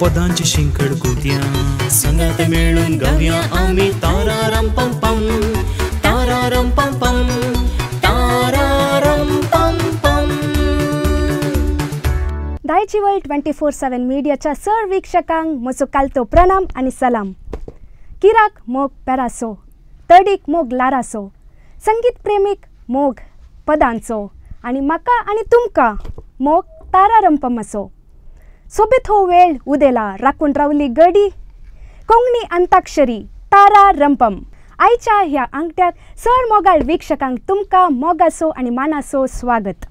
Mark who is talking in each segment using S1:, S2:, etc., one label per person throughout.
S1: पदांची शिंकड गोत्या संगत मिळून गाऊया आम्ही तारारम पम. पम. तारारम पम पम.
S2: Daiji world twenty four seven मिडियाच्या सर वीक्षकांक म्हजो कालतो प्रणाम आनी सलाम. किराक मोग पेरासो तडीक मोग लारासो संगीत प्रेमीक मोग पदांचो आनी म्हाका आनी तुमकां मोग तारारंपम असो. सोबीत हो वेळ उदेला राखून रावली गडी कोंगणी अंताक्षरी तारा रंपम आयच्या ह्या आंगट्याक सर मोगाळ वीक्षकांक तुमकां मोगासो आनी मानासो स्वागत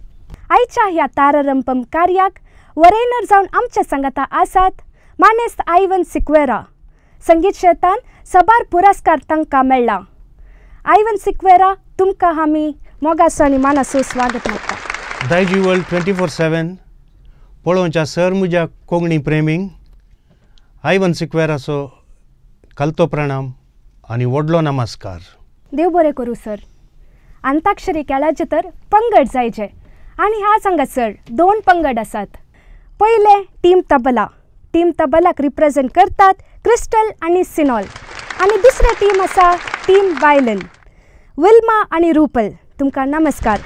S2: आयच्या ह्या तारारंपम कार्याक वरेनर जावन आमच्या संगता आसात मानेस्त आयवन सिक्वेरा संगीत क्षेत्रान सबार पुरस्कार तांकां मेळ्ळा आयवन सिक्वेरा तुमकां आमी मोगासो आनी मानासो स्वागत मागता
S3: Daiji world twenty four seven पळोवच्या सर म्हज्या कोंकणी प्रेमींक आयवन सिक्वेराचो कालतो प्रणाम आनी व्हडलो नमस्कार.
S2: देव बरें करूं सर. अंताक्षरी खेळाचे तर पंगड जायचे. आनी ह्या सांगात सर दोन पंगड आसात. पयले टीम तबला. टीम तबलाक रिप्रेझेंट करतात क्रिस्टल आनी सिनॉल. आनी दुसरे टीम आसा टीम वायलन. विल्मा आनी रुपल. तुमकां नमस्कार.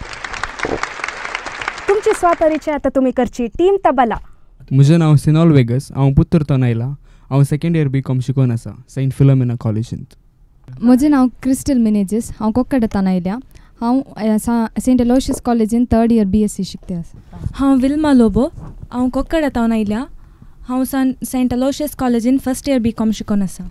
S2: तुमची स्वपरिचय आतां तुमी करची टीम तबला.
S4: म्हजें नांव सिनॉल वेगस हांव पुत्तूरतोन आयला हांव सेकंड इयर बी कॉम शिकून आसा सेंट फिलोमिना कॉलेजींत
S5: म्हजें नांव क्रिस्टल मिनेजीस हांव कोक्कडातान आयल्या हांव सेंट अलोशियस कॉलेजीन third year B S C शिकते आसा
S6: हांव विल्मा लोबो हांव कोक्कडातावन आयल्या हांव सान सेंट अलोशियस कॉलेजीन फ़र्स्ट इयर बी कॉम शिकून आसा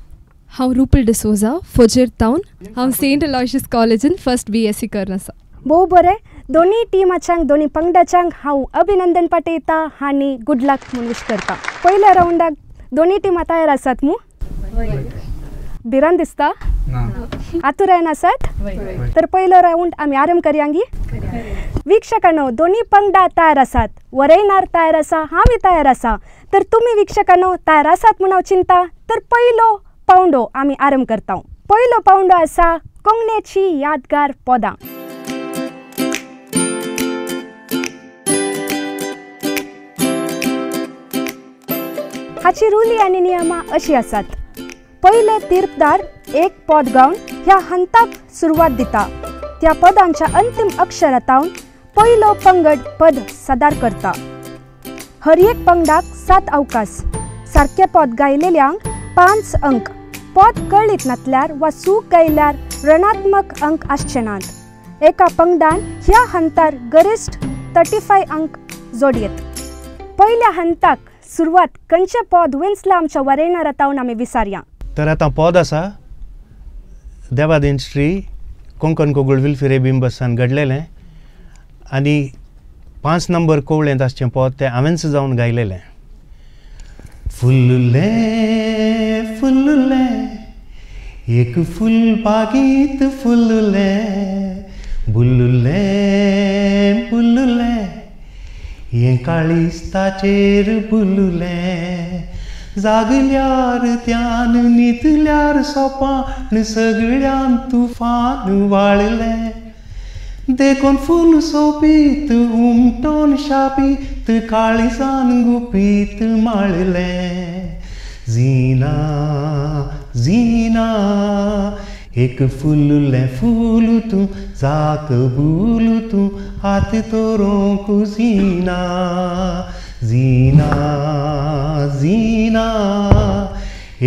S7: हांव रुपल डिसोजा फोजेर टावन हांव सेंट अलॉशियस कॉलेजीन फ़र्स्ट बी एस सी करन आसा
S2: भोव बरें दोनी टिमाच्यांक दोनी पंगडाच्यांक हांव अभिनंदन पाठयता आनी गुड लक म्हूण विश करता. पयल्या रावंडाक दोनी टिमां तयार आसात मू? भिरान दिसता? आतुरायन आसात? तर पयलो रावंड आमी आरंभ करयांगी. वीक्षकांनो दोनी पंगडा तयार आसात. वरयणार तयार आसा हांवूय तयार आसा. तर तुमी वीक्षकांनो तयार आसात म्हूण हांव चिंता. तर पयलो पावंडो आमी आरंभ करता पयलो पावंडो आसा कोंकणीची यादगार पदां. हाची रुली आनी नियमां अशीं आसात पयले तीर्थदार एक पद गावन ह्या हंताक सुरवात दिता. त्या पदांच्या अंतीम अक्षरातावन पयलो पंगड पद सादर करता. हर एक पंगडाक सात अवकाश सारके पद गायलेल्यांक पांच अंक. पद कळीत नातल्यार वा सूक गायल्यार रणात्मक अंक आसचे नात. एका पंगडान ह्या हंतार गरिश्ठ थर्टी फाय अंक जोडयेत. पयल्या हंताक सुरवात खंयचे पद विन्सला आमच्या वरेणार तावन आमी विसारया.
S3: तर आतां पद आसा देवादीन श्री कोंकण कोगुळ विल्फिरे बिंबसान घडलेलें आनी पांच नंबर कोवळें आसचें पद तें हांवेंच जावन गायलेलें फुल्ले फुल्ले एक फुल बागीत फुल्लुलें बुल्ले बुल्लुलें काळिस्ताचेर बुल्लुलें जागल्यार त्यान न्हिदल्यार सोपान सगळ्यान तुफान वाळलें. देखून फूल सोबीत उमटोन शापीत काळीसान गुपीत माळलें. झिना झिना एक फुल्लें फूल तूं जाक बुल तूं हात तोरोंक झिना झिना झिना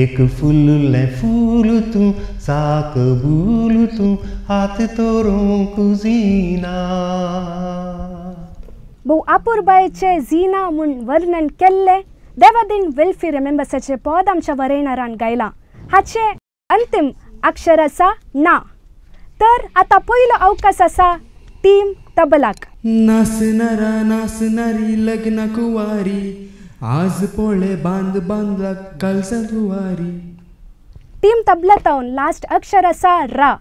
S3: एक फुल्लें फूल तूं चाक बुल तूं हात तोरोंक झिना
S2: भोव आपुरबायेचे झिना म्हूण वर्णन केल्ले देवादीन वेल्फेअर मेंबर्साचे पद आमच्या वरेणारान गायलां हाचे अंतीम अक्षर आसा ना. तर आतां पयलो अवकाश आसा टीम तबलाक.
S4: नाचणारा नाचणारी लग्न कुवारी. आज पोळे बांद बांदला कालसा दुवारी.
S2: टीम तबलातावन लास्ट अक्षर आसा रा.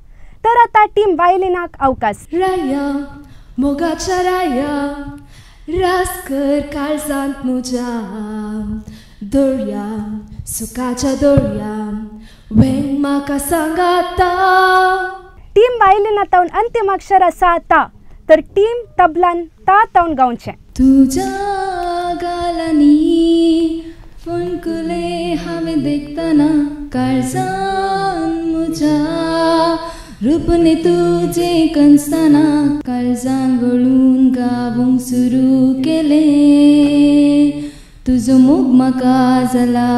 S2: तर आतां टीम वायलिनाक अवकाश.
S7: राया मोगाच्या राया. रास कर काळजांत म्हज्या दोळया सुखाच्या दोळया वेंग म्हाका सांगाता
S2: टीम वायलिनातावन अंतीम अक्षर आसा ता तर टीम तबलान ता तावन गावचें
S7: तुझ्या गालांनी
S5: फुलकुले हांवें देखतना काळजान म्हज्या रूपने तुजे कणसतना काळजान वळून गावूंक सुरू केले तुजो मोग म्हाका जाला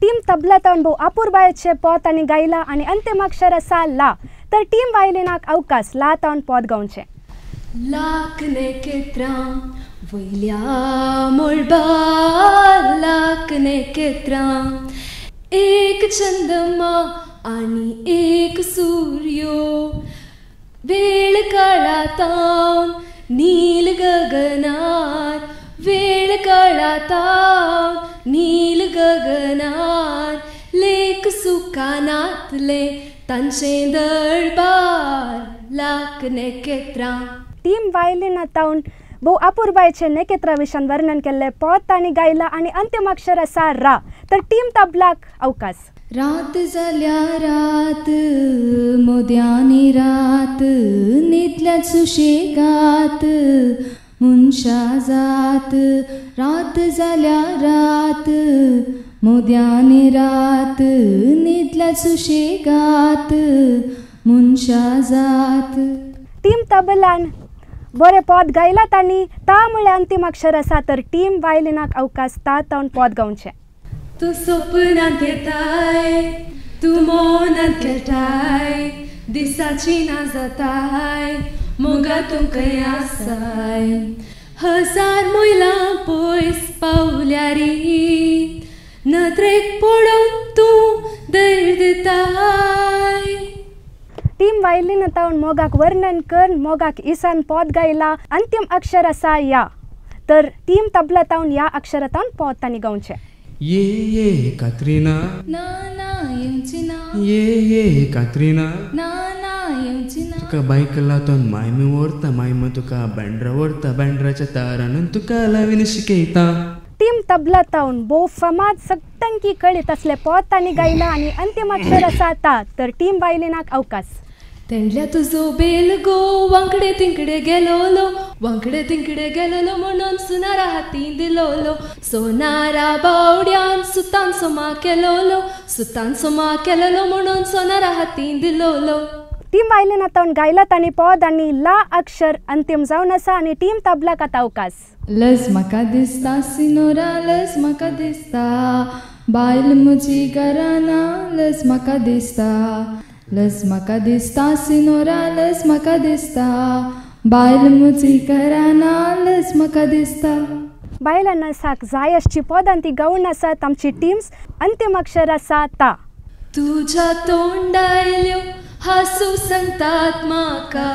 S2: टीम तबलातावन भोव अपूर्बायेचे पोत आनी गायला आनी अंतिम अक्षर आसा ला. तर टीम वायलिनाक अवकाश ला तावन पोत गावचें
S7: लाकने केत्रां वयल्या मोळबार लाकने केत्रां एक चंद्रमा आनी एक सूर्यो. वेळ काळातावन नील गगनार वेळ काळातावन नील गगनार लेक सुकानातले तांचे दळबार लाकने केत्रां.
S2: टीम वायलिना तावन भोव अपूर्बायेचे नेकेत्रा विशयान वर्णन केल्ले पोत आनी गायला आनी अंतिम अक्षर आसा रा. तर टीम तबलाक अवकाश
S5: रात जाल्या रात मोद्यांनी रात न्हिदल्यात सुशेगात मनशा जात रात जाल्या रात मोद्यांनी रात न्हिदल्यात सुशेगात मनशा जात
S2: टीम तबलान बरें पोत गायलात आनी ता म्हळ्यार अंतिम अक्षर आसा तर टीम वायलिनाक अवकाश ता तावन पोत गावचें
S7: तू स्वप्नात येताय तू मौनात खेळटाय दिसाची ना जाताय मोगा तू खंय आसाय हजार मैलां पयस पावल्यारी नदरेक पडून तूं धैर्य दिताय
S2: टीम वायलिना तावन मोगाक वर्णन कर मोगाक इसान पोत गायला अंतिम अक्षर आसा या तर टीम तबला तावन या अक्षर तावन पोत आनी गावचें
S4: ये ये कात्रिना
S5: ना ना
S4: ये कात्रिना.
S5: ना ना येवची ना
S4: तुका बायक लावन मायमी व्हरता मायम तुका बँड्रा व्हरता बँड्राच्या तारान तुका लावीन शिकयता.
S2: टीम तबला तावन भोव फामाद सट्टंकी कळीत असले पोत आनी गायला आनी अंतिम अक्षर आसा ता तर टीम वायलिनाक अवकाश
S7: तेंडल्या तुजो बेल गो वांकडे तिंकडे गेलोलो. वांकडे तिंकडे गेलोलो म्हणून सुनारा हाती दिलोलो. सोनारा बावड्यान सुतान सोमा केलोलो. सुतान सोमा केलोलो म्हणून सोनारा हाती दिलोलो.
S2: टीम वायलिना तावन गायलात आनी पोत आनी ला अक्षर अंतिम जावन आसा आनी टीम तबलाक आतां अवकाश
S5: लज म्हाका दिसता सिनोरा लज म्हाका दिसता. बायल म्हजी घराना लज म्हाका दिसता. लज म्हाका दिसता सिनोरा लज म्हाका दिसता? बायल म्हजी घराना लज म्हाका दिसता?
S2: बायलांना आसाक जाय आसची पदां ती गावून आसात आमची टीम्स अंतिम अक्षर आसा ता
S7: तुझ्या तोंडायल्यो हासू सांगतात म्हाका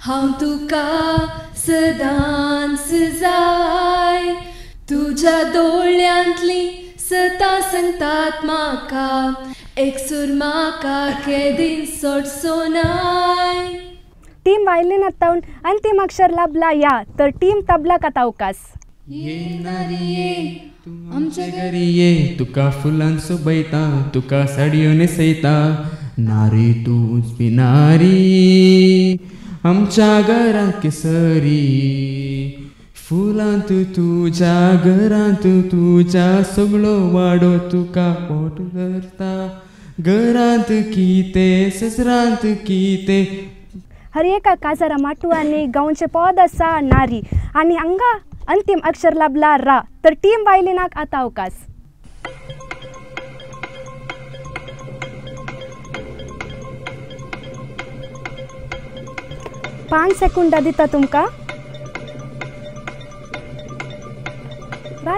S7: हांव तुका सदांच जाय. तुझ्या दोळ्यांतली सता सांगतात म्हाका एक सूर म्हाका केदीन सोडचो नाय
S2: टीम वायलिना तावन अंतिम अक्षर लाभला या तर टीम आतां अवकाश
S4: ये नारी ये तू आमच्या घरी ये तुका फुलां सोबयता तुका साडयो न्हेसयता नारी तूच पिनारी आमच्या घरांत केसरी फुलांत तुझ्या घरांत तुझ्या सगळो वाडो तुका पोट धरता घरांत कितें ससरांत कितें.
S2: हर एका काजारा माटू आनी गांवचे पद आसा नारी. आनी हांगा अंतिम अक्षर लाभला रा. तर टीम वायलिनाक आतां अवकाश. पांच सेकुंडां दिता तुमकां.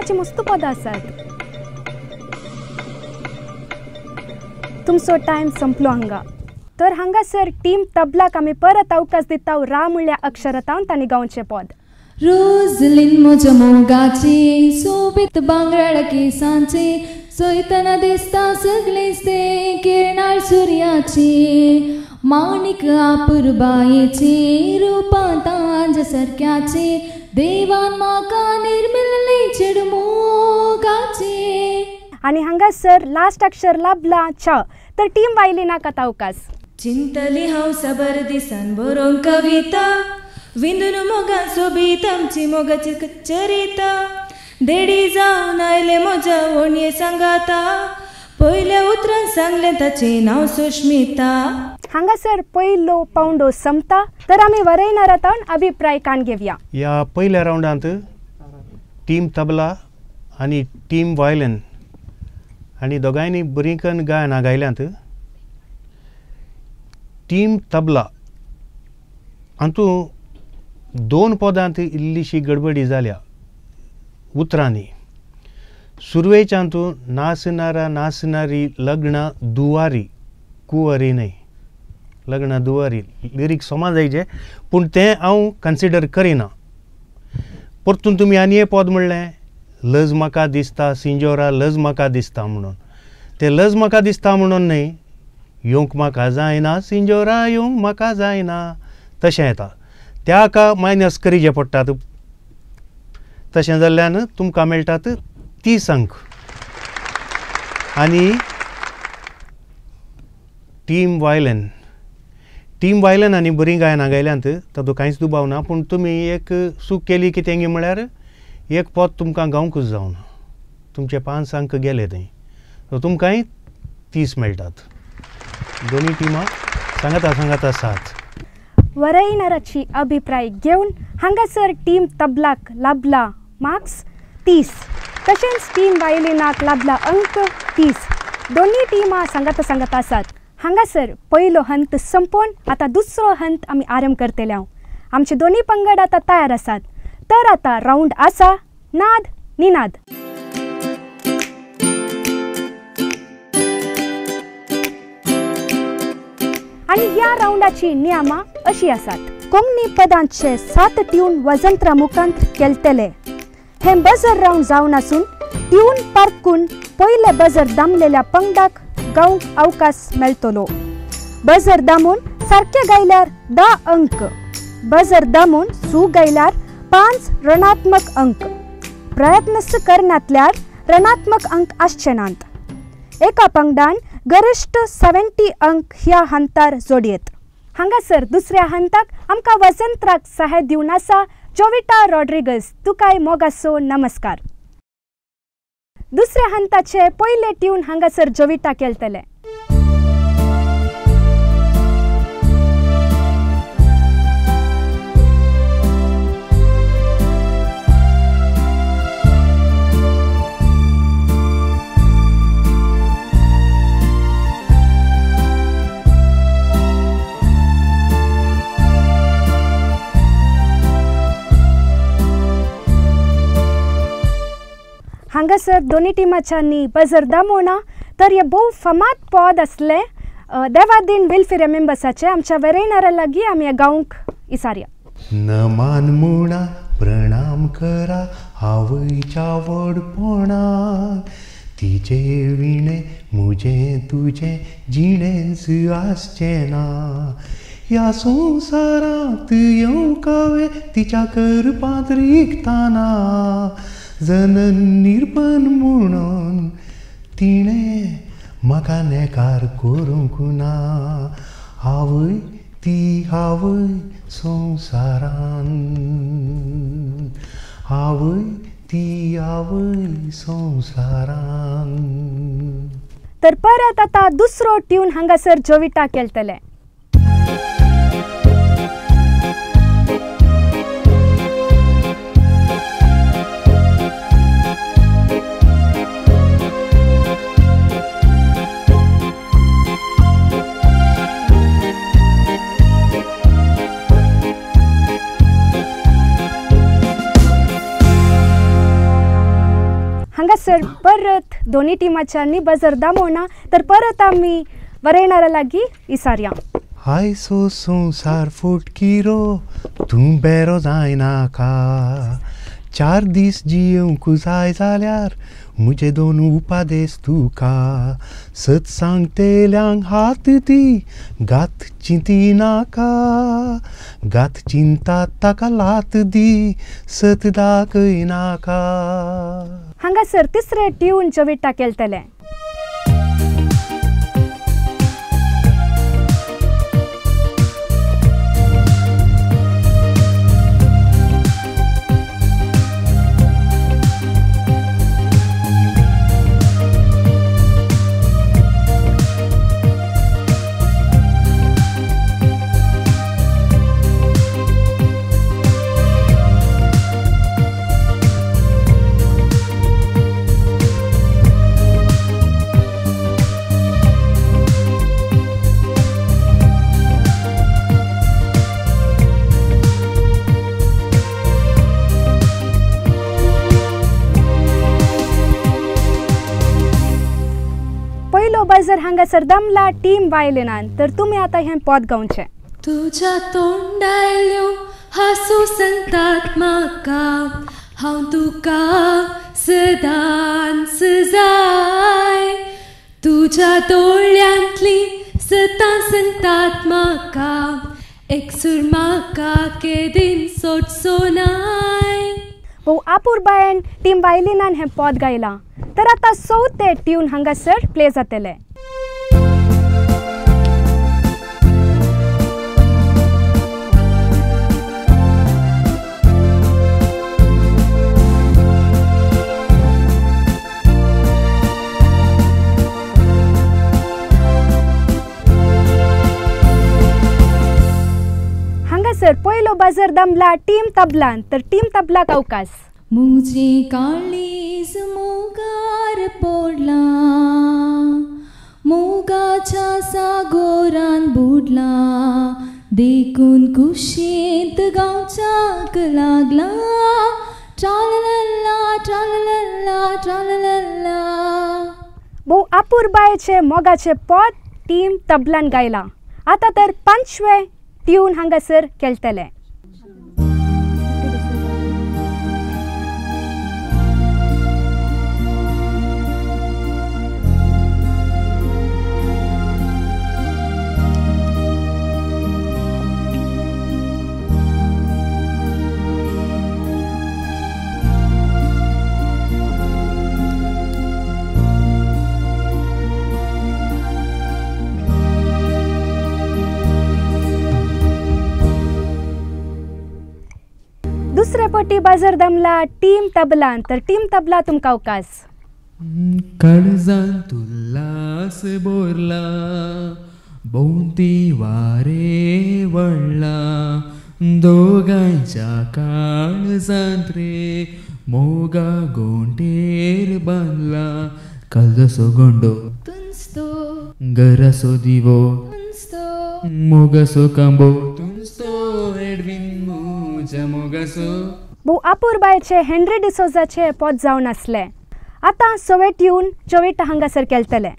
S2: देवाची मस्त पदां आसात तुमचो टायम संपलो हांगा. तर हांगासर टीम तबलाक आमी परत अवकाश दिता रा म्हणल्या अक्षरतावन तांणी गावचें पद.
S5: रोजलीन म्हज्या मोगाची सोबीत बांगराळ केसांचे सोयतना दिसता सगळेच ते किरणार सुर्याची माणिक आपुरबायेचे रूपां तांज सारक्याचे देवान माका निर्मिल चेड मोगाचे.
S2: आनी हांगासर लास्ट अक्षर लाभला छ. तर टीम वायलिनाक आतां अवकाश
S7: चिंतली हांव साबर दिसान बरोवंक कविता.
S6: विंदून मोगा सोबीत आमची मोगाची कच्चरीता. देडी जावन आयले म्हज्या ओणये सांगाता. पयल्या उतरान सांगलें ताचें नांव सुश्मिता
S2: हांगासर पयलो पावंडो संपता. तर आमी वरयणार आतां अभिप्राय काण घेवया
S3: या पहिल्या राऊंडांत टीम तबला आणि टीम वायलन आणि दोगांयनी बरीकन गायनां गायल्यांत. टीम तबला. हातूं दोन पदांत इल्लीशी गडबडी जाल्या उतरांनी. सुरवेच्या हातूं नाचणारा नाचणारी लग्न दुवारी कुंवरी न्हय लग्न दुवारी. लिरिक्स समान जायचे पूण तें हांव कन्सिडर करिना. परतून तुमी आनी एक पद म्हणलें लज म्हाका दिसता सिंजोरा लज म्हाका दिसता म्हणून. तें लज म्हाका दिसता म्हणून न्हय येवंक म्हाका जायना सिंजोरा येवंक म्हाका जायना. तशें येता. त्याका मायनस करिचे पडटात. तशें जाल्ल्यान तुमकां मेळटात तीस अंक आनी टीम वायलन टीम वायल्यान आनी बरीं गायनां गायल्यांत तातूंत कांयच दुबाव ना. पूण तुमी एक चूक केली की तेंगे म्हळ्यार एक पोत तुमकां गावंकूच जावना. तुमचे पांच अंक गेले थंय सो तुमकांय तीस मेळटात दोनी टिमां सांगाता सांगाता सात.
S2: वरयनराची अभिप्राय घेवन हांगासर टीम तबलाक लाभला मार्क्स तीस. तशेंच टीम वायलिनाक लाभला अंक तीस. दोन्ही टिमां सांगाता सांगता आसात हांगासर पयलो हंत संपोवन आतां दुसरो हंत आमी आरंभ करतले हांव आमचे दोनी पंगड आतां तयार आसात तर आतां रावंड आसा नाद निनाद. आणि ह्या राऊंडाची नियमां अशी आसात कोंकणी पदांचे सात ट्यून वजंत्रा मुखांत केलतले. हे बजर राऊंड जावन आसून ट्यून पारकून पयले बजर दामलेल्या पंगडाक गावंक अवकाश मेळटलो बजर दामून सारके गायल्यार धा अंक. बजर दामून सू गायल्यार पांच रणात्मक अंक. प्रयत्न करनातल्यार रणात्मक अंक आसचे नात एका पंगडान गरिश्ट सेव्हन्टी अंक ह्या हंतार जोडयेत. हांगासर दुसऱ्या हंताक आमकां वसंतराक सहाय दिवन आसा जोविटा रॉड्रिगस तुकाय मोगासो नमस्कार. दुसऱ्या हंताचे पयले ट्यून हांगासर जविता केलतले. हांगासर दोनी टिमाच्यांनी बजर दामोना तर हे भोव फामाद पद असले देवादीन वेलफेअर मेंबर्साचे आमच्या वेरेणारा लागीं आमी हे गावंक इसारया
S3: नमान मुणा प्रणाम करा आवयच्या वडपणाक तिचे विणे मुझे तुझे जिणेच आसचे ना या संसारात येवंक तिच्या करपात रिकताना जनन निर्पण म्हणून तिणें म्हाका नेकार करूंक ना आवय ती आवय संवसारान आवय ती आवय संवसारान
S2: तर परत आतां दुसरो ट्यून हांगासर जोविटा केलतले. हांगासर परत दोनी टिमाच्यांनी बजर दामोना तर परत आमी वरयणारा लागीं इसारया
S3: हाय सो संवसार फोटकिरो तूं बेरो जायनाका चार दीस जियोंक जाय जाल्यार म्हजे दोन उपादेस तुका। सत सांगतेल्यांक हात दी गात चिंती नाका। गात चिंता ताका लात दी सत दाखय नाका।
S2: हांगासर तिसरे ट्यून जोविटा केलतले बाजार हांगासर दमला टीम वायलिनान तर तुमी आतां हें पद गावचें
S7: तुझ्या तोंडायल्यो हांसू सांगतात म्हाका हांव तुका सदांच जाय तुझ्या दोळ्यांतली सतां सांगतात म्हाका एक सूर म्हाका केदीन सोडचो नाय
S2: भोव आपूरबायेन टीम वायलिनान हें पद गायलां. तर आतां चवथें ट्यून हांगासर प्ले जातलें. हांगासर पयलो बाजार दमला टीम तबलान तर टीम तबलाक अवकाश
S5: मुझे काळीज मोगार पोडला मोगाच्या सागोरान बुडला देखून कुशीत गावच्याक लागला. ट्राललल्ला
S2: भोव आपूरबायेचे मोगाचे पद टीम तबलान गायलां. आतां तर पंचवे ट्यून हांगासर केलतले दुसरे पटी बाजार दमला. टीम तबलान तर टीम तबला तुमकां अवकाश
S4: काळजांत उल्हास बोरला भोवती वारे वळला. दोगांच्या काळजांत रे मोगा गोंटेर बांदला काळजासो गोंडो
S5: तुंस्तो
S4: गरासो दिवो.
S5: तुंस्तो
S4: मोगासो कांबो. तुमचो एडवीन मोजा मोगासो.
S2: भोव आपूरबायेचे हेनरी डिसोजाचे पोत जावन आसले आतां सोवेट ट्यून चोवीट हांगासर केलतले.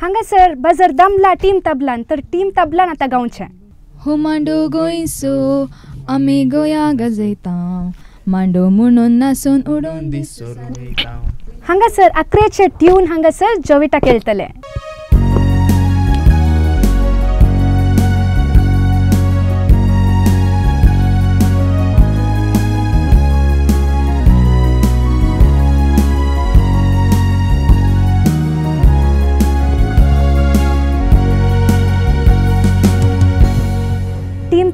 S2: हांगासर बजर दमला टीम तबलान तर टीम तबलान आतां गावचें
S5: हो मांडो गोयसो आमी गोंया गजयता मांडो म्हणून नासून उडून दीस
S2: हांगासर अकरेचे ट्यून हांगासर जोविटा केलतले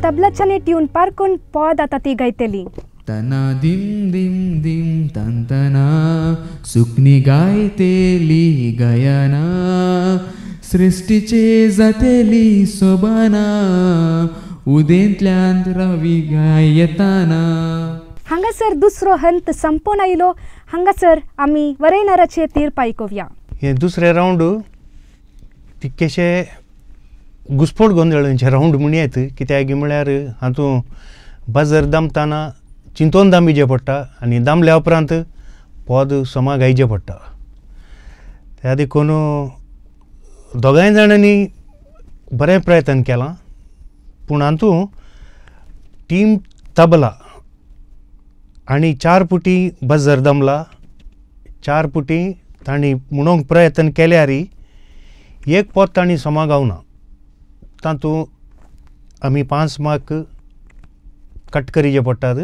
S2: ट्यून पारकून पद आतां ती गायतली
S4: तना दिम दिम दिम तंतना सुकनी गायतेली गयाना सृष्टीचे जातेली सोबाना उदेंतल्यान रवी गायताना।
S2: हांगासर दुसरो हंत संपून आयलो हांगासर आमी वरयणाराचे तीर्प आयकुया
S3: हे दुसरे रावंड तितकेशे घुसपोट गोंदळांचे रावंड म्हणयात कित्याक म्हळ्यार हातूं बाजार दामताना चिंतोन दामिचें पडटा आनी दामल्या उपरांत पद समा गायचें पडटा त्या देखून दोगांय जाणांनी बरें प्रयत्न केलां पूण हातूं टीम तबला आनी चार पुटी बजर दमला चार पुटी तांणी म्हणूंक प्रयत्न केल्यारय एक पद तांणी समा गावना तातूंत आमी पांच मार्क कट करीचे पडटात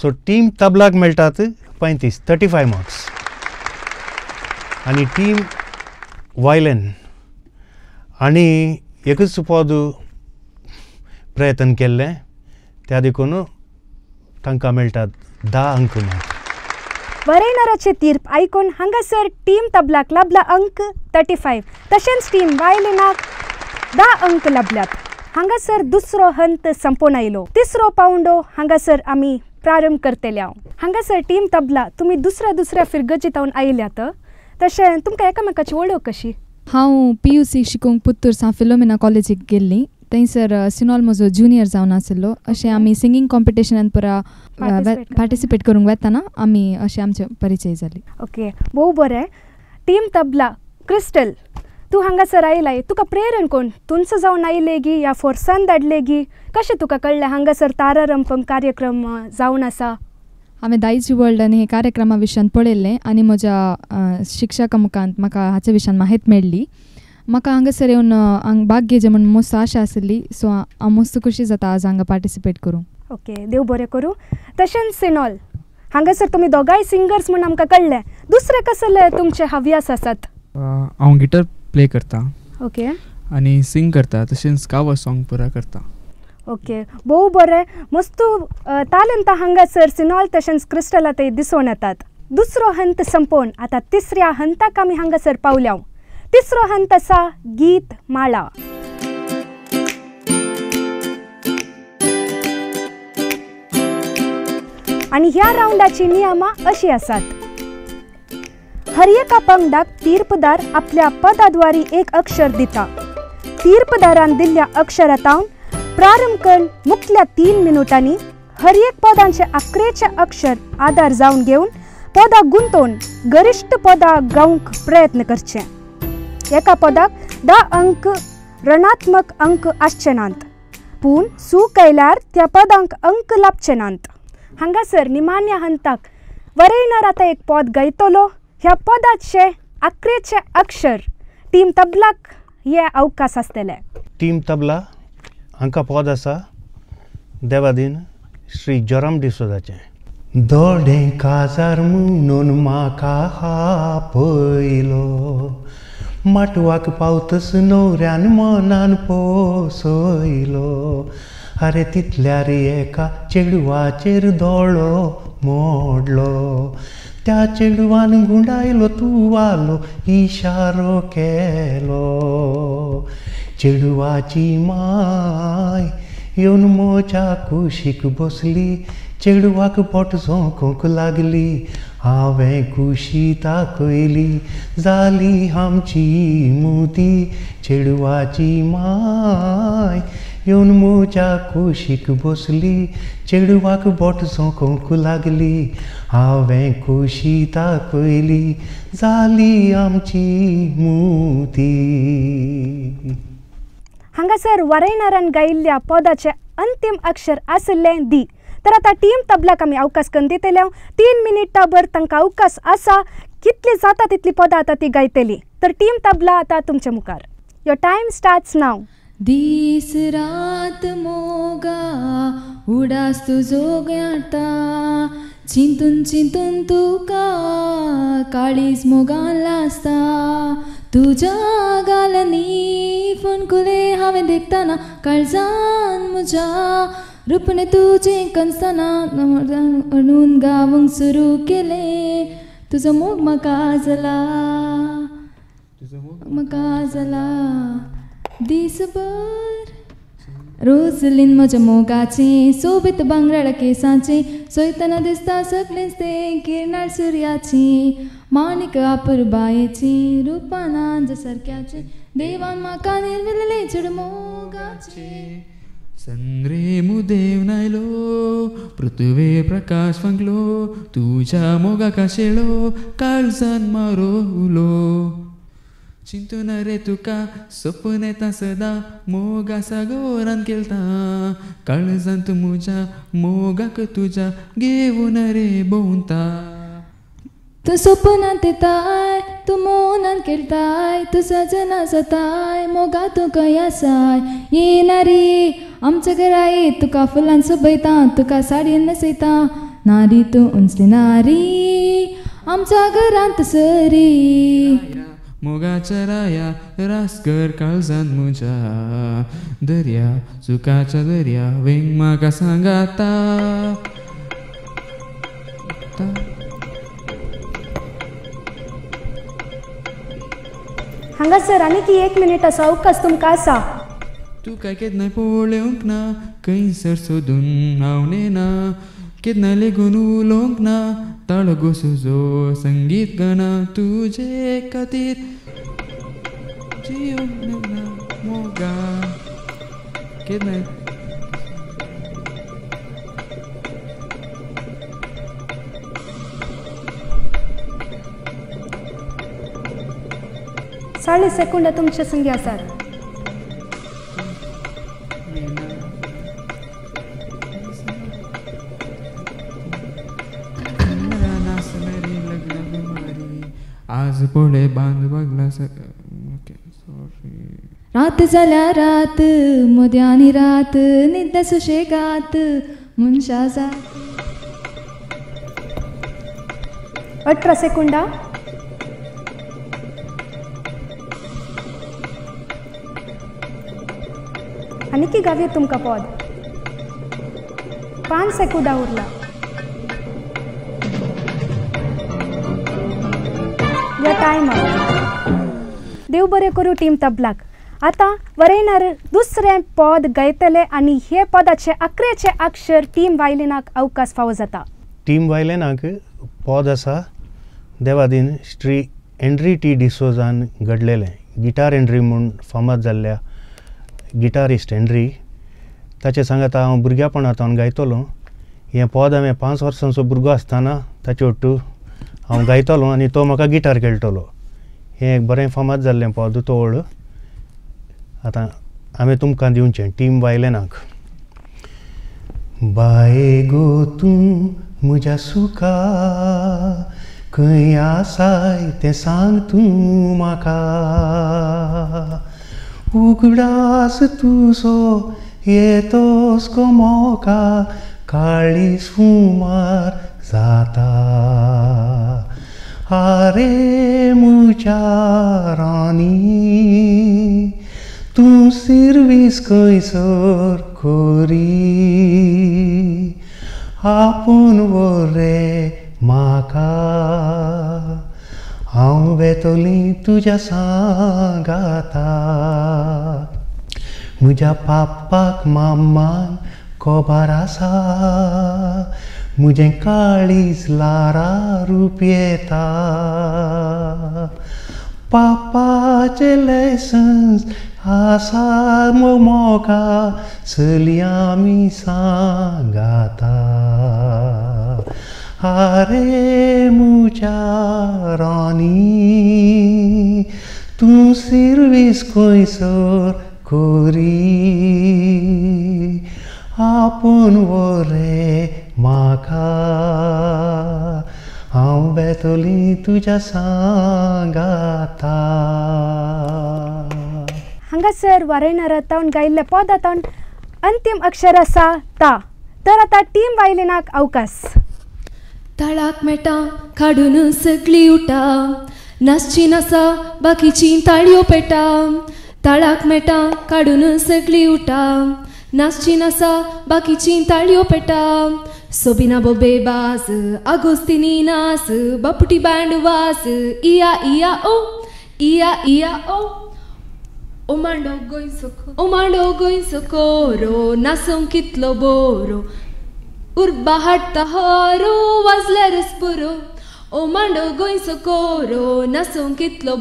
S3: सो टीम तबलाक मेळटात पैंतीस थर्टी फाय मार्क्स आनी टीम वायलन आनी एकच पद प्रयत्न केल्लें। त्या देखून तांकां मेळटात धा अंक मार्क
S2: वरयणाराचे तीर्प आयकून हांगासर टीम तबलाक लाभला अंक थर्टी फायव तशेंच टीम वायलिनाक धा अंक लाभल्यात हांगासर दुसरो हंत संपून आयलो तिसरो पावंडो हांगासर आमी प्रारंभ करतले हांव हांगासर टीम तबला तुमी दुसऱ्या दुसऱ्या फिरगत जितावन आयल्यात तशें तुमकां एकामेकाची वळख कशी?
S5: हांव पी यू सी शिकूंक पुत्तूर सा फिलोमिना कॉलेजीक गेल्लीं. थंयसर सिनॉल म्हजो ज्युनियर जावन आशिल्लो अशें आमी सिंगींग कॉम्पिटिशनान पुरा पार्टिसिपेट करूंक वेताना आमी अशें आमचे परिचय जाली
S2: ओके भोव बरें. Team Tabla Crystal. तूं हांगासर आयलाय तुका प्रेरण कोण? तुमचो जावन आयले गी या फोर्सान धाडले गी कशें तुका कळ्ळें हांगासर तारारंपम कार्यक्रम जावन आसा?
S5: हांवें दायजी वर्ल्डान हे कार्यक्रमा विशयान पळयल्लें आनी म्हज्या शिक्षका मुखांत म्हाका हाच्या विशयान माहीत मेळ्ळी म्हाका हांगासर येवन हांग भाग घेवचें म्हणून मस्त आशा आशिल्ली सो हांव मस्त खुशी जाता आज हांगा पार्टिसिपेट करूंक
S2: ओके देव बरें करूं. तशेंच सिनॉल हांगासर तुमी दोगांय सिंगर्स म्हूण आमकां कळ्ळें दुसरे कसले तुमचे हव्यास आसात?
S4: हांव गिटार प्ले करता.
S2: ओके
S4: आनी सिंग करता तशेंच कावा सॉंग पुरा करता.
S2: ओके भोव बरें. मस्त तालंत हांगासर सिनॉल तशेंच क्रिस्टला थंय दिसून येतात दुसरो हंत संपोवन आतां तिसऱ्या हंताक आमी हांगासर पावल्या तिसरो हंत आसा गीत माळा. आनी ह्या रावंडाची नियमां अशी आसात हर एका पंगडाक तीर्पदार आपल्या पदाद्वारी एक अक्षर दिता. तीर्पदारान दिल्ल्या अक्षरातावन प्रारंभ कर मुखल्या तीन मिनटांनी हर एक पदांचे अकरेचे अक्षर आदार जावन घेवन पदां गुंतवून गरिश्ठ पदां गावंक प्रयत्न करचे. एका पदाक धा अंक रणात्मक अंक आसचे नात. पूण सू आयल्यार त्या पदांक अंक लाभचे नात. हांगासर निमान्या हंताक वरयणार आतां एक पद गायतलो. ह्या पदाचे अकरेचे अक्षर टीम तबलाक हे अवकाश आसतले
S3: टीम तबला हांकां पद आसा. देवादीन श्री जरम डिसोजाचें. दोडे काजार म्हणून म्हाका हा पयलो माटवाक पावतस न्हवऱ्यान मनान पोसयलो. अरे तितल्यार एका चेडवाचेर दोळो मोडलो. त्या चेडवान गुंडायलो तुवालो इशारो केलो. चेडवाची माय येवन मोच्या कुशीक बसली चेडवाक पोट झोंकूंक लागली. हांवें कुशी ताकयली जाली आमची मुदी. चेडवाची माय येवन मोच्या कुशीक बसली चेडवाक बोट झोंकूंक लागली. हांवें कुशी ताकयली जाली आमची मुती.
S2: हांगासर वरयणारान गायिल्ल्या पदाचे अंतिम अक्षर आशिल्लें दी. तर आतां टीम तबलाक आमी अवकाश करून दितल्या हो. तीन मिनिटां भर तांकां अवकाश आसा. कितली जाता तितली पदां आतां ती गायतली. तर टीम तबला आतां तुमच्या मुखार. यो टायम स्टार्ट्स नाव
S5: दीस रात मोगा उडास तुजो गाटा चिंतून चिंतून तुका काळीज मोगान लासता तुज्या गालनी फोणकुले हांवें देखताना काळजान म्हज्या रुपणे तुजें कणसताना म्हणून गावंक सुरू केले। तुजो मोग म्हाका जाला म्हाका जाला। दिसभर। रोजलीन म्हज्या मोगाचें सोबीत बांगड्या केसांचें सोयतना दिसता सगळेंच तें किरणाळ सुर्याचें माणिक आपुरबायेचें रुपानांज सारक्याचें देवान म्हाका निर्मिल्लें चड मोगाचें।
S4: संद्रे देव नायलो पृथ्वे प्रकाश फंकलो तुझ्या मोगा काशेळो काळजान मारो उलो। चिंतून रे तुका सोपून येता सदा मोगासा सागोरान केलता काळजांत म्हज्या मोगाक तुज्या घेवन रे भोंवता
S5: तूं सपनांत येताय तूं मोनान केलताय तूं सजना जाताय मोगा तूं खंय आसाय येना रे आमच्या घरा ये तुका फुलान सोबयता तुका साडयेन न्हेसयता नारी तूं उंचली नारी आमच्या घरांत सरी
S4: मोगाच्या राया रासकर काळजान म्हज्या दर्या सुखाच्या दर्या वेंग म्हाका सांगाता
S2: हांगासर आनी की एक मिनीट आसा अवकाश तुमकां आसा
S4: तू काय केद नाही पळोवंक ना खंयसर सोदून हांव नेना केदना लेगून उलोंक ना ताळ घोसुजो संगीत गणा तुझे खातीर जियोंक ना मोगा। केदना
S2: साडे सेकंड तुमचे संगी आसात
S4: पोळे बांध ओके सॉरी
S5: रात जाल्या रात मोद्यांनी रात निद्या सुशेगात मनशा जात
S2: अठरा सेकंडा आनी की गावये तुमकां पद. पांच सेकंडा उरला काय टायमार देव बरें करूं टीम तबलाक. आतां वरयणार दुसरें पद गायतले आनी हे पदाचे अकरेचे अक्षर टीम वायलिनाक अवकाश फावो जाता.
S3: टीम वायलिनाक पद आसा देवादीन श्री एंड्री टी डिसोजान घडलेलें. गिटार एंड्री म्हूण फामाद जाल्ल्या गिटारिस्ट एंड्री. ताचे सांगात हांव भुरग्यापणांतल्यान गायतलो. हें पद हांवें पांच वर्सांचो भुरगो आसतना ताचे वटू हांव गायतलो आनी तो म्हाका गिटार खेळटलो हें एक बरें फामाद जाल्लें पद तो आतां हांवें तुमकां दिवचें टीम वायलेनाक बाये गो तूं म्हज्या सुखा. खंय आसाय तें सांग तूं म्हाका उगडास तुजो येतोस को मोका. काळी सुमार जाता. आरे मुच्या राणी तूं सिर्वीस खंयसर खोरी. आपूण वरे म्हाका हांव वेतोली तुज्या सांगाता. म्हज्या पापाक मामान कोबार आसा म्हजें काळीज लारा रूप येता पापाचे लेसन्स आसा मोगा चली आमी सांगाता आरे म्हज्या राणी तूं सिरवीस खंयसर खोरी आपूण वरे म्हाका हांव बेतोली तुज्या सांगाता।
S2: हांगासर वारयणारा तावन गायिल्ले पद तावन अंतिम अक्षर आसा ता। तर आतां टीम वायलिनाक अवकाश
S7: तळाक मेटा काडून सगळी उठा नाचची नासा बाकीची ताळयो पेटा। तळाक मेटा काडून सगळी उठा नाचची नासा बाकीची ताळयो पेटा। सोबिना बोबे बास आगोस्तिनी नास बापुटी बँड वास इया इया ओ इया इया ओ ओ मांडो गोंय सको ओ मांडो गोंय सकोरो नासूंक कितलो बोरो उर्बा हाडटा हारो वाजल्यारच पुरो ओ मांडो गोंय सकोरो नासूंक कितलो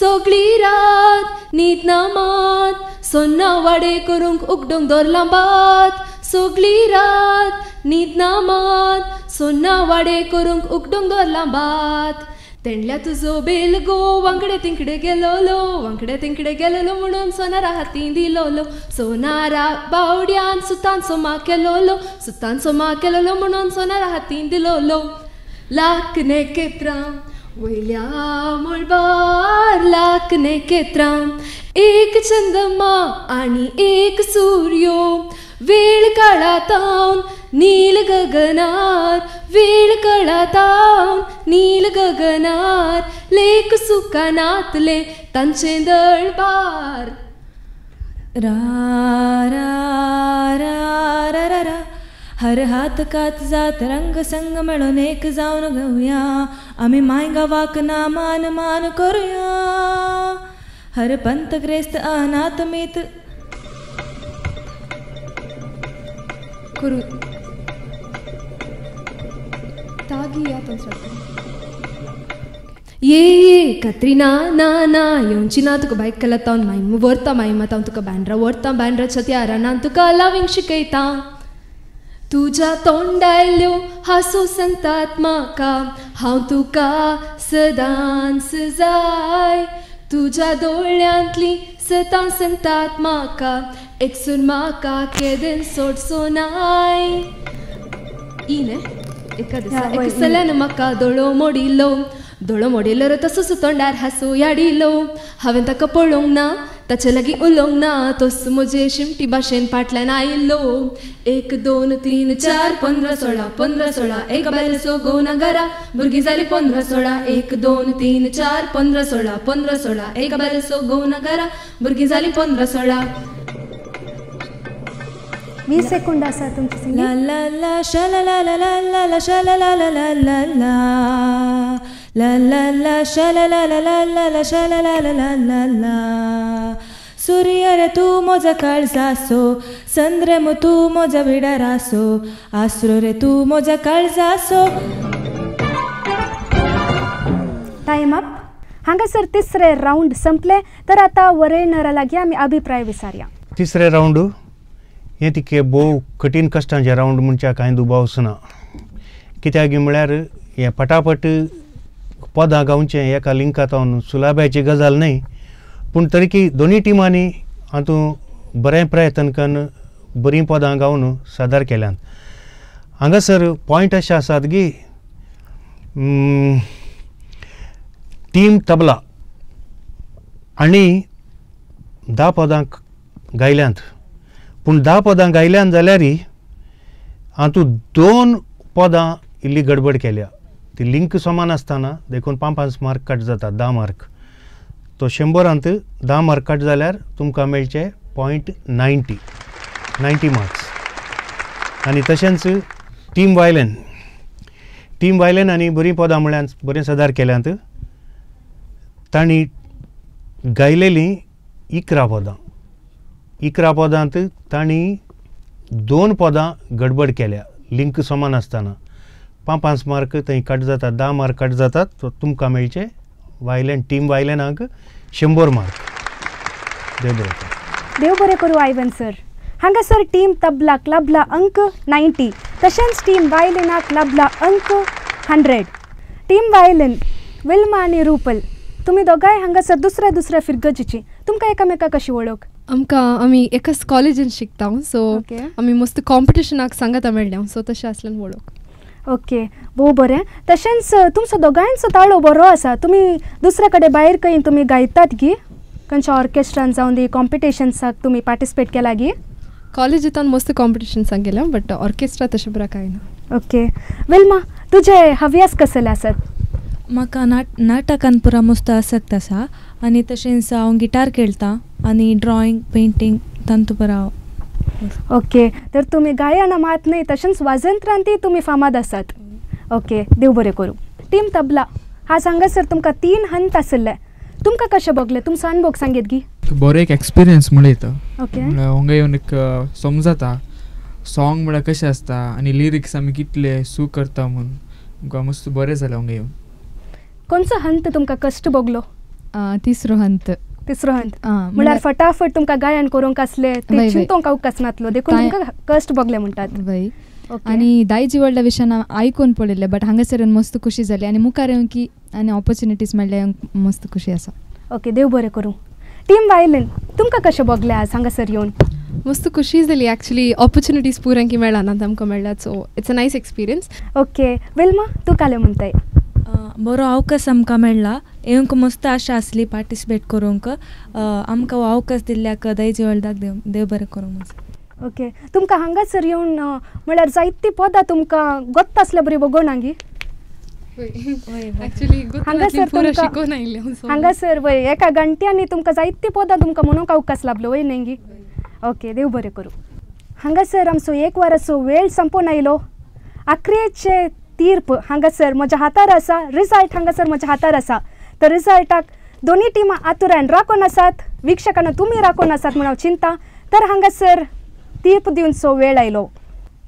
S7: सगळी रात न्हीद ना मात सोन्ना वाडे करूंक उगडूंक दोरला बात सगळी रात न्हीद ना मात सोन्ना वाडे करूंक उगडूंक दोरला बात तेंडल्या तुजो बेल गो वांकडे तिंकडे गेलोलो वांकडे तिंकडे गेलोलो म्हणून सोनारा हातीन दिलोलो. सोनारा बावड्यान सुतान सोमा केलोलो सुतान सोमा केलोलो म्हणून सोनारा हातीन दिलोलो. लाकने केत्रां वयल्या मळबार लाकने केत्रां एक चंद्रमा आनी एक सूर्यो वेळ काळातावन नील गगनार वेळ कळातावन नील गगनार लेक सुकानातले तांचे दळबार
S6: रा रा रा रा रा रा हर हात कात जात रंग संग मिळून एक जाऊन घेऊया आम्ही मायगा वाक ना मान मान करूया हर पंतग्रेस्त अनाथ मित
S7: करू तागी आपण स्वतः ಏ ಏ ಕತ್ರಿನಾ ನಾ ನಾ ಯೋಂಚಿನಾ ತುಕ ಬೈಕ್ ಕಲತ್ತಾವ್ ಮೈಮ್ ವರ್ತಾ ಮೈಮ್ ಮತ್ತಾವ್ ತುಕ ಬ್ಯಾಂಡ್ರ ವರ್ತಾ ಬ್ಯಾಂಡ್ರ ಚತ್ಯಾರ ನಾನ್ ತುಕ ಲವಿಂಗ್ ಶಿಕೈತಾ तुझ्या तोंडायल्यो हांसू सांगतात म्हाका हांव तुका सदांच जाय. तुझ्या दोळ्यांतली सतां सांगतात म्हाका एकसून म्हाका केदें सोडचो नाय ई एका दिसा
S2: या, वय,
S7: एक सल्यान म्हाका दोळो मोडिल्लो. दोळो मोडिल्लो रे तसो तोंडार हांसू याडिल्लो हांवें ताका पळोवंक ना ताचे लागीं उलोवंक ना तोच म्हजे शिमटी भाशेन फाटल्यान आयिल्लो एक दोन तीन चार पंदरा सोळा पंदरा सोळा एक बायल सो गोना घरा भुरगीं जाली पंदरा सोळा एक दोन तीन चार पंदरा सोळा पंदरा सोळा एक बायल सो गोना घरा भुरगीं जाली पंदरा सोळा
S2: वीस सेकंद आसा तुमची singing
S6: la la sha la la la la la la sha la la la la la la la la la sha la la la la la la sha la la la la la la सूर्य रे तू मोजा काळजासो चंद्र मो तू मोजा विडारासो आसरो रे तू मोजा काळजासो
S2: time up हांगासर तिसरे round संपले तर आता वरयणारा लागीं आमी अभिप्राय विचारया
S3: तिसरे राऊंड हें तिके भोव कठीण कश्टांचें राऊंड म्हणच्या कांय दुबाव ना कित्याक म्हळ्यार हें पटापट पदां गावचें एका लिंकात सुलाब्याची गजाल न्हय पूण तरीकी दोनी टिमांनी हातूं बरें प्रयत्न करून बरीं पदां गावन सादर केल्यात. हांगासर पॉयंट अशे आसात की टीम तबला आनी धा पदां गायल्यांत. पूण धा पदां गायल्यांत जाल्यारय हातूंत दोन पदां इल्ली गडबड केल्या. ती लिंक समान आसतना देखून पांच पांच मार्क कट जाता धा मार्क तो शंबरांत धा मार्क कट जाल्यार तुमकां मेळचे पॉयंट नायन्टी नायन्टी मार्क्स आनी तशेंच टीम वायलेन टीम वायलेन आनी बरीं पदां म्हळ्यार बरें सदार केल्यांत तांणी गायलेलीं इकरा पदां. इकरा पदांत तांणी दोन पदां गडबड केल्या लिंक समान आसतना पांच पांच मार्क थंय कट जातात धा मार्क कट जातात तो तुमकां मेळचे वायलेन टीम वायलेनाक शंबर मार्क. देव बरें करूं.
S2: देव बरें करूं आयवन सर. हांगासर टीम तबलाक लाभला अंक नायन्टी तशेंच टीम वायलिनाक लाभला अंक हंड्रेड. टीम वायलिन विल्मा आनी रुपल तुमी दोगांय हांगासर दुसऱ्या दुसऱ्या फिरगजीची. तुमकां एकामेका कशी वळख
S7: आमकां आमी एकाच कॉलेजीन शिकता सो. आमी मस्त कॉम्पिटिशनाक सांगाता मेळ्ळ्या सो तशें आसल्यान वळख
S2: ओके भोव बरें. तशेंच तुमचो दोगांयचो ताळो बरो आसा. तुमी दुसरे कडेन भायर खंय तुमी गायतात गी खंयच्या ऑर्केस्ट्रान जावन दी कॉम्पिटिशन्साक तुमी पार्टिसिपेट केला गी
S7: कॉलेजींतान मस्त कॉम्पिटिशन्साक गेल्या बट ऑर्केस्ट्रा तशें बरें कांय ना.
S2: ओके विल्मा तुजे हव्यास कसले आसात?
S6: म्हाका नाट नाटकान पुरा मस्त आसक्त आसा. आनी तशेंच हांव गिटार खेळटा आनी ड्रॉइंग पेंटींग तांतू बरा
S2: ओके तर तुमी गायना मात न्हय तशेंच वाजंत्रांतय तुमी फामाद आसात ओके देव बरें करूं. टीम तबला आज हांगासर तुमकां तीन हंत आसले. तुमकां कशें बगलें तुमचो अनुभव सांगीत गी
S4: बरो एक एक्सपिरियन्स म्हणून येता
S2: ओके.
S4: हांगा येवन एक समजता. सॉंग म्हळ्यार कशें आसता आनी लिरिक्स आमी कितले सू करता म्हणून आमकां मस्त बरें जालें हांगा येवन
S2: खंयचो हंत तुमकां कश्ट बगलो
S5: तिसरो हंत.
S2: तिसरो हंत
S5: आ,
S2: म्हळ्यार
S5: म्हळ्यार
S2: फटाफट तुमकां गायन करूंक आसलें ते. चिंतोंक अवकाश नासलो देखून तुमकां कश्ट बगले म्हणटात ओके.
S5: आनी दायजी व्हडल्या विशयान हांव आयकून पळयल्ले बट हांगासर येवन मस्त खुशी जाली आनी मुखार येवन की आनी ऑपॉर्च्युनिटीज मेळ्ळे मस्त खुशी आसा
S2: ओके देव बरें करूं. टीम वायलिन तुमकां कशें बगलें आज हांगासर येवन
S7: मस्त खुशी जाली ॲक्च्युली ऑपॉर्च्युनिटीज पुरांकी मेळ्ळा ना आमकां मेळ्ळ्यात so it's a nice experience
S2: okay Wilma तूं काले म्हणटाय
S6: बरो अवकाश आमकां मेळ्ळा येवंक मस्त आशा आसली पार्टिसिपेट करूंक. आमकां हो अवकाश दिल्ल्याक दैजी वळदाक देव देव बरें करूं म्हणून
S2: ओके. तुमकां हांगासर येवन म्हळ्यार जायतीं पदां तुमकां गोत्त आसल्या बरी बगोवनागी
S7: ॲक्च्युली
S2: हांगासर वय एका घंट्यांनी तुमकां जायतीं पदां तुमकां म्हणूंक अवकाश लाभलो वय न्ही ओके देव बरें करूं. हांगासर आमचो एक वराचो वेळ संपून आयलो. तीर्प हांगासर म्हज्या हातार आसा रिजल्ट हांगासर म्हज्या हातार आसा. तर रिजल्टाक दोनी टिमां आतुरान राखून आसात वीक्षकांना तुमी राखून आसात म्हूण हांव चिंता. तर हांगासर तीर्प दिवनचो वेळ आयलो.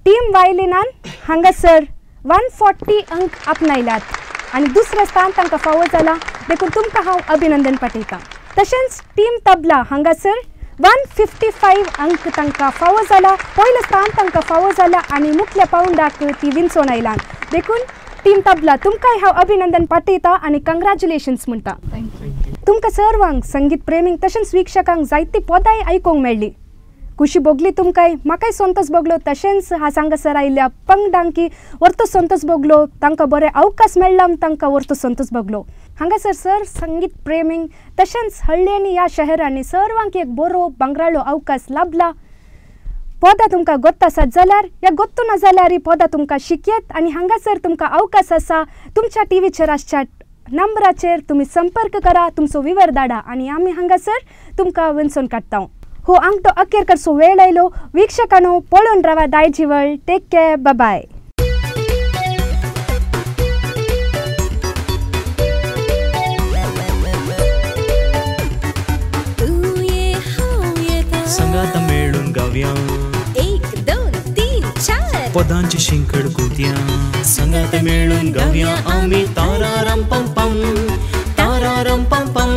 S2: टीम वायलिनान हांगासर वन फोर्टी अंक आपणायल्यात. आनी दुसरें स्थान तांकां फावो जाला देखून तुमकां हांव अभिनंदन पाठयतां. तशेंच टीम तबला हांगासर वन फिफ्टी फायव अंक तांकां फावो जाला पयलें स्थान तांकां फावो जाला आनी मुखल्या पावंडाक ती विंचोन आयलां देखून टीम तबला तुमकांय हांव अभिनंदन पाठयता आनी कंग्रॅच्युलेशन्स म्हणटा तुमकां सर्वांक संगीत प्रेमींक तशेंच वीक्षकांक जायती पदाय आयकूंक मेळ्ळी. खुशी भोगली तुमकांय म्हाकाय संतोष भोगलो तशेंच हांस हांगासर आयिल्ल्या पंगडांकी वर्तो संतोष भोगलो तांकां बरे अवकाश मेळ्ळा तांकां व्हरतो संतोष भोगलो. हांगासर सर संगीत प्रेमींक तशेंच हळ्ळेनी ह्या शहरांनी सर्वांक एक बरो भांगराळो अवकाश लाभला पोदां तुमकां गोत्त आसात जाल्यार या गोत्तू ना जाल्यार ही पोदां तुमकां शिकयत आनी हांगासर तुमकां अवकाश आसा तुमच्या टीव्हीचेर आसच्या नंबराचेर तुमी संपर्क करा तुमचो विवर धाडा आनी आमी हांगासर तुमकां विंचून काडटा हो आंगटो अखेरकडचो वेळ आयलो विक्षकानो पळोवन रावा दायजीवळ टेक केअर बाय
S1: काव्या
S8: एक दोन तीन चार.
S1: पदांची शिंकड कुत्या संगत मिळून गाव्या आम्ही ताराराम पंपम ताराराम पंपम